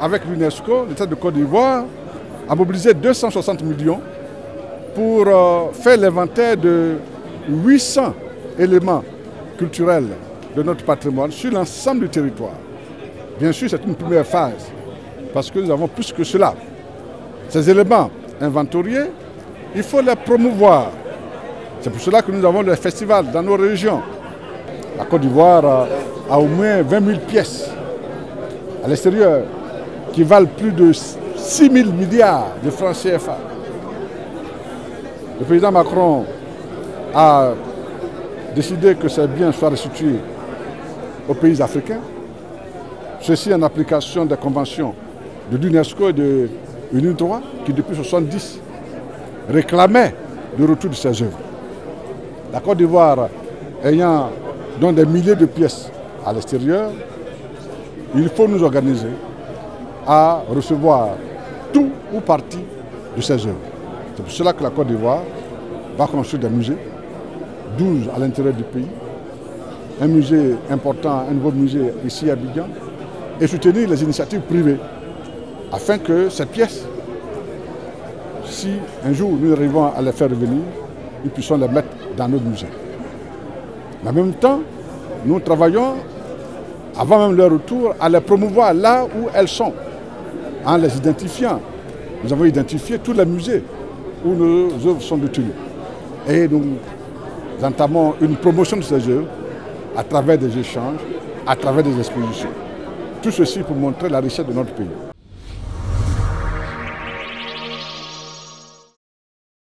avec l'UNESCO, l'État de Côte d'Ivoire a mobilisé 260 millions pour euh, faire l'inventaire de 800 éléments culturels de notre patrimoine sur l'ensemble du territoire. Bien sûr, c'est une première phase, parce que nous avons plus que cela. Ces éléments inventoriés, il faut les promouvoir. C'est pour cela que nous avons le festival dans nos régions. La Côte d'Ivoire a au moins 20 000 pièces à l'extérieur qui valent plus de 6 000 milliards de francs CFA. Le président Macron a décidé que ces biens soient restitués aux pays africains. Ceci en application des conventions de l'UNESCO et de l'UNIDROIT qui depuis 1970 réclamaient le retour de ces œuvres. La Côte d'Ivoire ayant donc des milliers de pièces à l'extérieur, il faut nous organiser à recevoir tout ou partie de ces œuvres. C'est pour cela que la Côte d'Ivoire va construire des musées, 12 à l'intérieur du pays, un musée important, un nouveau musée ici à Bidjan, et soutenir les initiatives privées afin que ces pièces, si un jour nous arrivons à les faire revenir, nous puissions les mettre dans nos musées. Mais en même temps, nous travaillons, avant même leur retour, à les promouvoir là où elles sont, en les identifiant. Nous avons identifié tous les musées où nos œuvres sont détenues. Et nous entamons une promotion de ces œuvres à travers des échanges, à travers des expositions. Tout ceci pour montrer la richesse de notre pays.